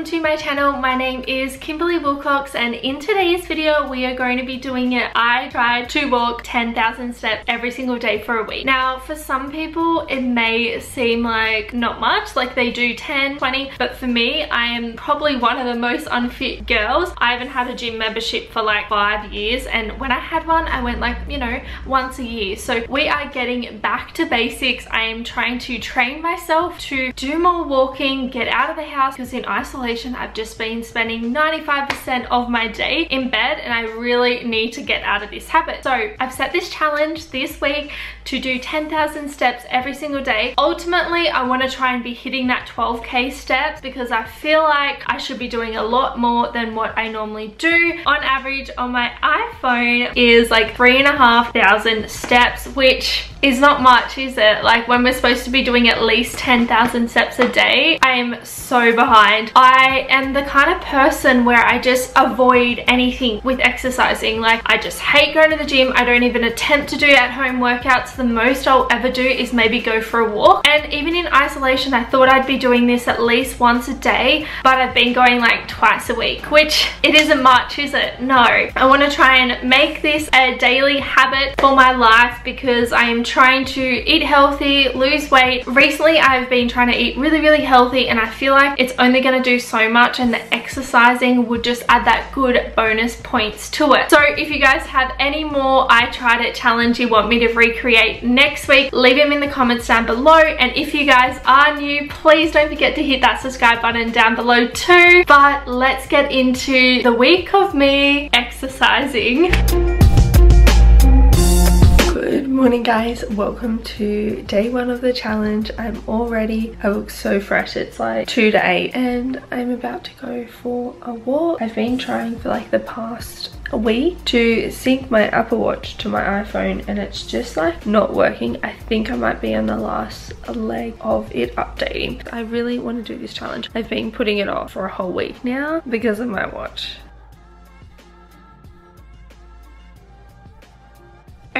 welcome to my channel. My name is Kimberley Wilcox and in today's video we are going to be doing it. I tried to walk 10,000 steps every single day for a week. Now for some people it may seem like not much, like they do 10, 20, but for me I am probably one of the most unfit girls. I haven't had a gym membership for like five years and when I had one I went like, you know, once a year. So we are getting back to basics. I am trying to train myself to do more walking, get out of the house because in isolation I've just been spending 95% of my day in bed and I really need to get out of this habit. So I've set this challenge this week to do 10,000 steps every single day. Ultimately, I want to try and be hitting that 12k steps because I feel like I should be doing a lot more than what I normally do. On average on my iPhone is like three and a half thousand steps, which is not much, is it? Like when we're supposed to be doing at least 10,000 steps a day, I am so behind. I am the kind of person where I just avoid anything with exercising. Like I just hate going to the gym. I don't even attempt to do at home workouts. The most I'll ever do is maybe go for a walk. And even in isolation, I thought I'd be doing this at least once a day, but I've been going like twice a week, which it isn't much, is it? No. I want to try and make this a daily habit for my life because I am trying to eat healthy, lose weight. Recently, I've been trying to eat really, really healthy and I feel like it's only going to do much and the exercising would just add that good bonus points to it. So if you guys have any more I tried it challenge you want me to recreate next week, leave them in the comments down below. And if you guys are new, please don't forget to hit that subscribe button down below too. But let's get into the week of me exercising. Morning guys, welcome to day one of the challenge. I'm all ready. I look so fresh. It's like 2 to 8 and I'm about to go for a walk. I've been trying for like the past a week to sync my Apple Watch to my iPhone and it's just like not working. I think I might be on the last leg of it updating. I really want to do this challenge. I've been putting it off for a whole week now because of my watch.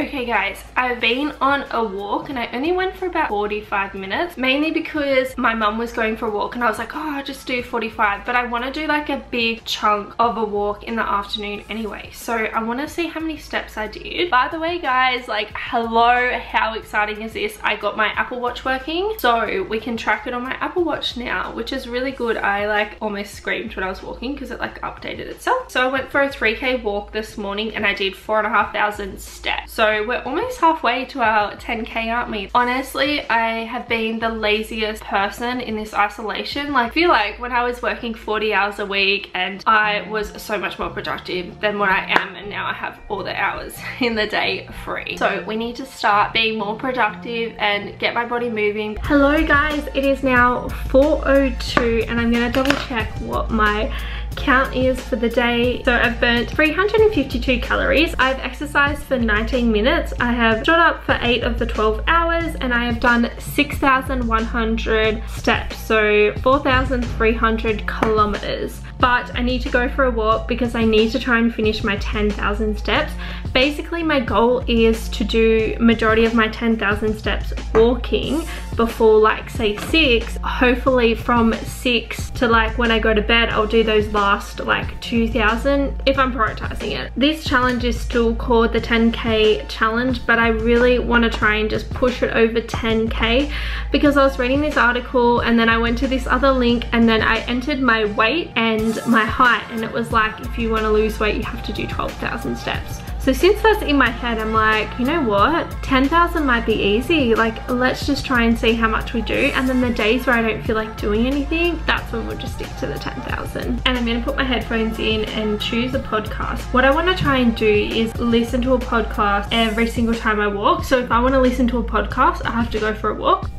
Okay guys, I've been on a walk and I only went for about 45 minutes, mainly because my mum was going for a walk and I was like, oh, I'll just do 45, but I want to do like a big chunk of a walk in the afternoon anyway. So I want to see how many steps I did. By the way guys, like hello, how exciting is this? I got my Apple Watch working, so we can track it on my Apple Watch now, which is really good. I like almost screamed when I was walking because it like updated itself. So I went for a 3k walk this morning and I did four and a half thousand steps. So we're almost halfway to our 10k aren't we? Honestly, I have been the laziest person in this isolation. Like I feel like when I was working 40 hours a week and I was so much more productive than what I am and now I have all the hours in the day free. So we need to start being more productive and get my body moving. Hello guys, it is now 4.02 and I'm gonna double check what my count is for the day. So I've burnt 352 calories. I've exercised for 19 minutes. I have shot up for 8 of the 12 hours and I have done 6,100 steps. So 4,300 kilometers but I need to go for a walk because I need to try and finish my 10,000 steps. Basically, my goal is to do majority of my 10,000 steps walking before like say six. Hopefully from six to like when I go to bed, I'll do those last like 2,000 if I'm prioritizing it. This challenge is still called the 10K challenge, but I really want to try and just push it over 10K because I was reading this article and then I went to this other link and then I entered my weight and my height and it was like if you want to lose weight you have to do 12,000 steps. So since that's in my head, I'm like, you know what? 10,000 might be easy. Like, let's just try and see how much we do. And then the days where I don't feel like doing anything, that's when we'll just stick to the 10,000. And I'm gonna put my headphones in and choose a podcast. What I wanna try and do is listen to a podcast every single time I walk. So if I wanna listen to a podcast, I have to go for a walk.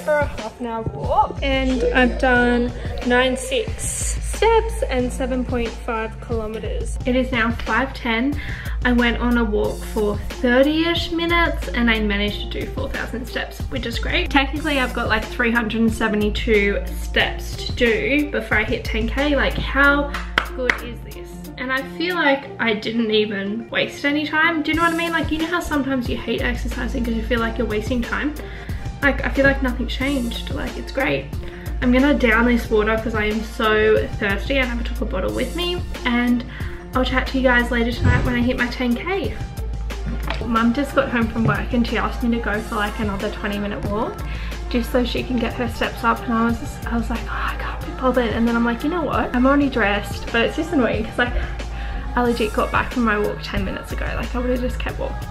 for hour walk and I've done 9.6 steps and 7.5 kilometers. It is now 5.10. I went on a walk for 30-ish minutes and I managed to do 4,000 steps, which is great. Technically, I've got like 372 steps to do before I hit 10K. Like, how good is this? and I feel like I didn't even waste any time. Do you know what I mean? Like, you know how sometimes you hate exercising because you feel like you're wasting time? Like, I feel like nothing changed. Like, it's great. I'm gonna down this water because I am so thirsty. I never took a bottle with me. And I'll chat to you guys later tonight when I hit my 10K. Mum just got home from work and she asked me to go for like another 20 minute walk just so she can get her steps up and I was just, I was like, oh, I can't be bothered. And then I'm like, you know what? I'm already dressed, but it's just annoying because like I legit got back from my walk 10 minutes ago. Like I would have just kept walking.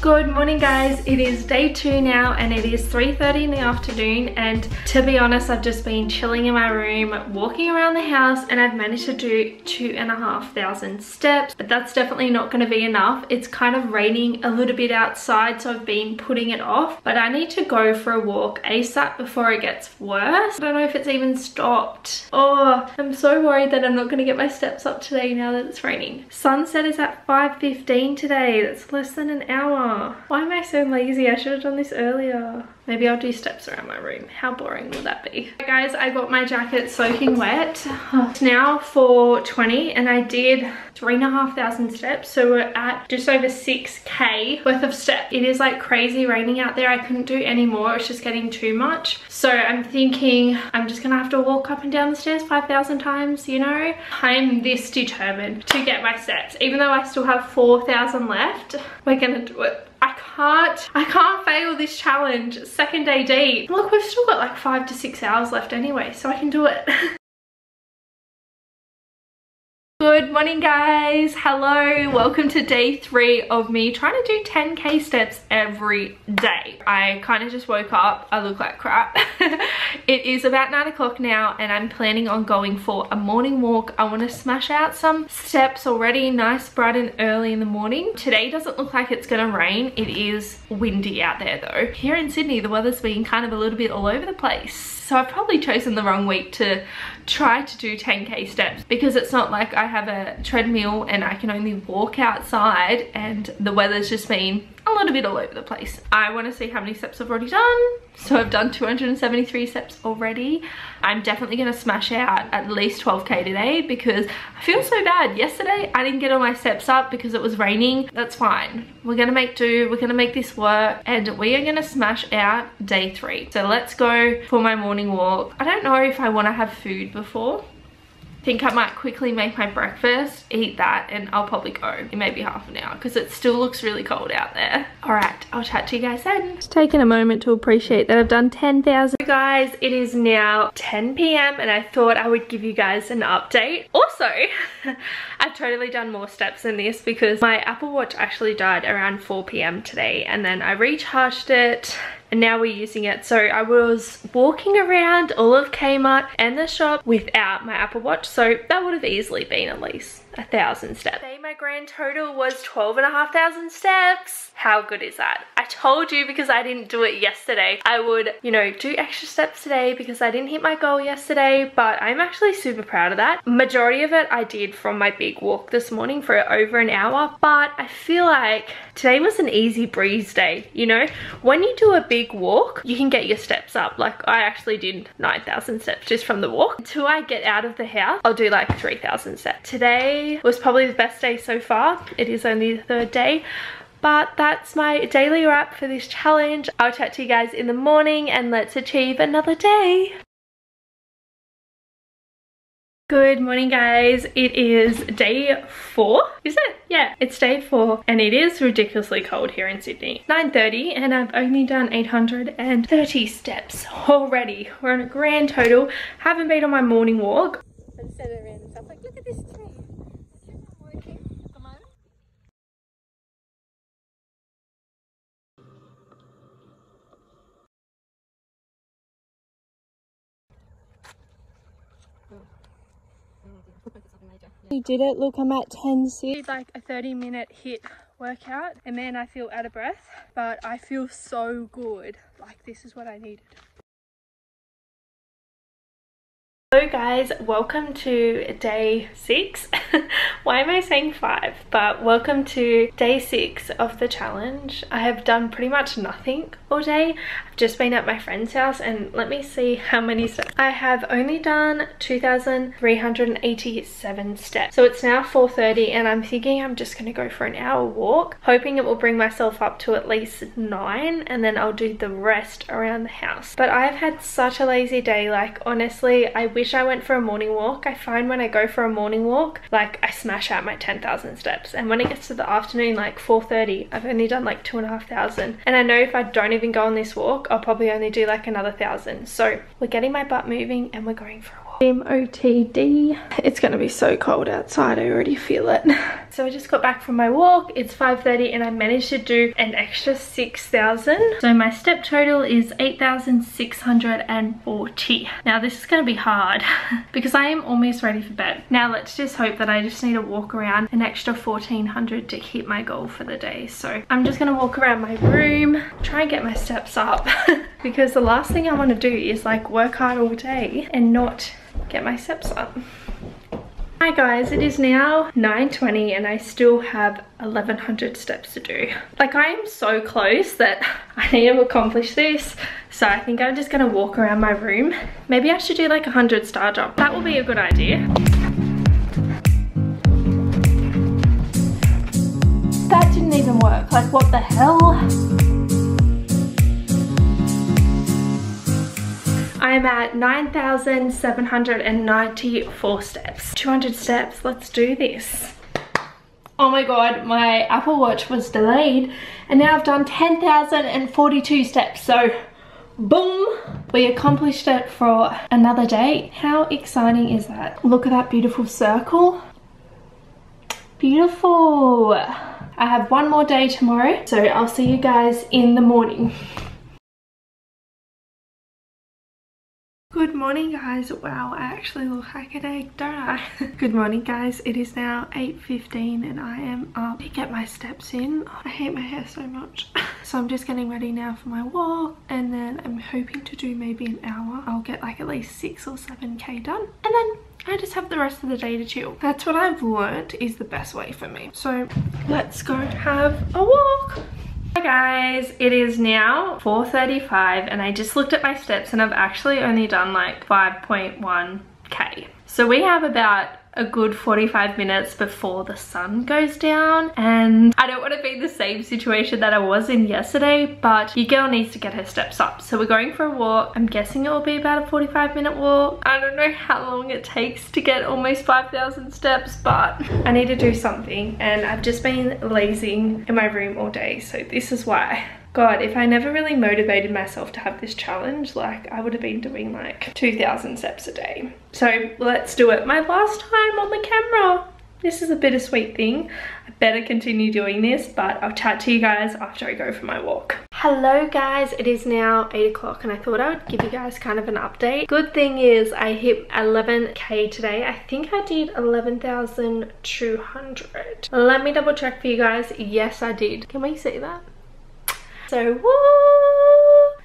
Good morning guys, it is day two now and it is 3.30 in the afternoon and to be honest I've just been chilling in my room, walking around the house and I've managed to do two and a half thousand steps but that's definitely not going to be enough. It's kind of raining a little bit outside so I've been putting it off but I need to go for a walk ASAP before it gets worse. I don't know if it's even stopped. Oh, I'm so worried that I'm not going to get my steps up today now that it's raining. Sunset is at 5.15 today, that's less than an hour. Why am I so lazy? I should have done this earlier. Maybe I'll do steps around my room. How boring will that be? Guys, I got my jacket soaking wet. It's now 4.20 and I did three and a half thousand steps. So we're at just over 6K worth of steps. It is like crazy raining out there. I couldn't do any more. It's just getting too much. So I'm thinking I'm just gonna have to walk up and down the stairs 5,000 times, you know? I'm this determined to get my steps. Even though I still have 4,000 left, we're gonna do it. I can't, I can't fail this challenge. Second day deep. Look, we've still got like five to six hours left anyway, so I can do it. Good morning guys, hello, welcome to day three of me trying to do 10k steps every day. I kind of just woke up, I look like crap. it is about nine o'clock now and I'm planning on going for a morning walk. I want to smash out some steps already, nice bright and early in the morning. Today doesn't look like it's gonna rain, it is windy out there though. Here in Sydney the weather's been kind of a little bit all over the place so I've probably chosen the wrong week to try to do 10k steps because it's not like I have a treadmill and I can only walk outside and the weather's just been a little bit all over the place. I want to see how many steps I've already done. So I've done 273 steps already. I'm definitely going to smash out at least 12k today because I feel so bad. Yesterday I didn't get all my steps up because it was raining. That's fine. We're going to make do. We're going to make this work and we are going to smash out day three. So let's go for my morning walk. I don't know if I want to have food before think I might quickly make my breakfast, eat that, and I'll probably go in maybe half an hour because it still looks really cold out there. All right, I'll chat to you guys then. Just taking a moment to appreciate that I've done 10,000. Guys, it is now 10 p.m. and I thought I would give you guys an update. Also, I've totally done more steps than this because my Apple Watch actually died around 4 p.m. today and then I recharged it and now we're using it. So I was walking around all of Kmart and the shop without my Apple Watch. So that would have easily been at least a thousand steps. Today my grand total was 12 and a half thousand steps. How good is that? I told you because I didn't do it yesterday. I would, you know, do extra steps today because I didn't hit my goal yesterday, but I'm actually super proud of that. Majority of it I did from my big walk this morning for over an hour, but I feel like today was an easy breeze day, you know? When you do a big walk, you can get your steps up. Like I actually did 9,000 steps just from the walk. Until I get out of the house, I'll do like 3,000 steps. Today was probably the best day so far. It is only the third day, but that's my daily wrap for this challenge. I'll chat to you guys in the morning and let's achieve another day. Good morning guys, it is day four, is it? Yeah, it's day four and it is ridiculously cold here in Sydney. 9.30 and I've only done 830 steps already. We're on a grand total, haven't been on my morning walk. Like, look at this tree. We did it. Look, I'm at 10 6. Like a 30 minute hit workout and man, I feel out of breath, but I feel so good. Like this is what I needed. Hello guys, welcome to day six. Why am I saying five? But welcome to day six of the challenge. I have done pretty much nothing all day. I've just been at my friend's house and let me see how many steps. I have only done 2,387 steps. So it's now 4.30 and I'm thinking I'm just gonna go for an hour walk, hoping it will bring myself up to at least nine and then I'll do the rest around the house. But I've had such a lazy day, like honestly, I wish I went for a morning walk. I find when I go for a morning walk, like I smash out my 10,000 steps. And when it gets to the afternoon, like 4.30, I've only done like 2,500. And I know if I don't even go on this walk, I'll probably only do like another thousand. So we're getting my butt moving and we're going for a walk. MOTD. It's gonna be so cold outside, I already feel it. So I just got back from my walk, it's 5.30 and I managed to do an extra 6,000. So my step total is 8,640. Now this is gonna be hard because I am almost ready for bed. Now let's just hope that I just need to walk around an extra 1,400 to hit my goal for the day. So I'm just gonna walk around my room, try and get my steps up because the last thing I wanna do is like work hard all day and not get my steps up. Hi guys, it is now 9.20 and I still have 1100 steps to do. Like I am so close that I need to accomplish this. So I think I'm just gonna walk around my room. Maybe I should do like a 100 star jump. That will be a good idea. That didn't even work. Like what the hell? I'm at 9,794 steps. 200 steps, let's do this. Oh my god, my Apple Watch was delayed and now I've done 10,042 steps. So boom, we accomplished it for another day. How exciting is that? Look at that beautiful circle. Beautiful. I have one more day tomorrow, so I'll see you guys in the morning. Morning guys. Wow, I actually look like an egg, don't I? Good morning guys. It is now 8.15 and I am up to get my steps in. I hate my hair so much. so I'm just getting ready now for my walk and then I'm hoping to do maybe an hour. I'll get like at least 6 or 7k done and then I just have the rest of the day to chill. That's what I've learned is the best way for me. So let's go have a walk. Hi guys, it is now 4.35 and I just looked at my steps and I've actually only done like 5.1k. So we have about a good 45 minutes before the sun goes down. And I don't want to be the same situation that I was in yesterday but your girl needs to get her steps up. So we're going for a walk. I'm guessing it will be about a 45 minute walk. I don't know how long it takes to get almost 5,000 steps but I need to do something. And I've just been lazing in my room all day so this is why God, if I never really motivated myself to have this challenge, like I would have been doing like 2,000 steps a day. So let's do it. My last time on the camera. This is a bittersweet thing. I better continue doing this, but I'll chat to you guys after I go for my walk. Hello guys, it is now 8 o'clock and I thought I would give you guys kind of an update. Good thing is I hit 11k today. I think I did 11,200. Let me double check for you guys. Yes, I did. Can we see that? So woo!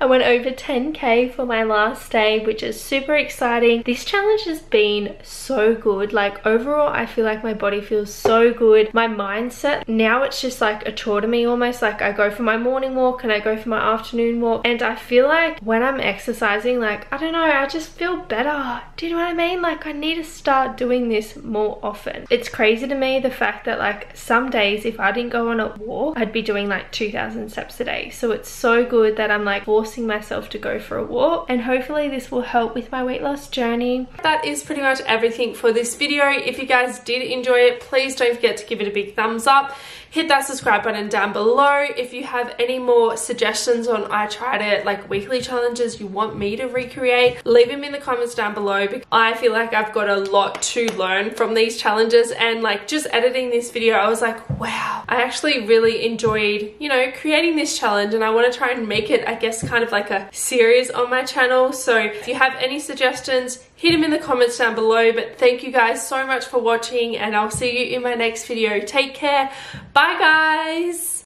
I went over 10k for my last day which is super exciting. This challenge has been so good like overall I feel like my body feels so good. My mindset now it's just like a chore to me almost like I go for my morning walk and I go for my afternoon walk and I feel like when I'm exercising like I don't know I just feel better. Do you know what I mean? Like I need to start doing this more often. It's crazy to me the fact that like some days if I didn't go on a walk I'd be doing like 2,000 steps a day so it's so good that I'm like forcing myself to go for a walk and hopefully this will help with my weight loss journey. That is pretty much everything for this video. If you guys did enjoy it, please don't forget to give it a big thumbs up hit that subscribe button down below. If you have any more suggestions on I tried it like weekly challenges you want me to recreate leave them in the comments down below because I feel like I've got a lot to learn from these challenges. And like just editing this video I was like wow. I actually really enjoyed you know creating this challenge and I want to try and make it I guess kind of like a series on my channel. So if you have any suggestions hit them in the comments down below. But thank you guys so much for watching and I'll see you in my next video. Take care. Bye guys.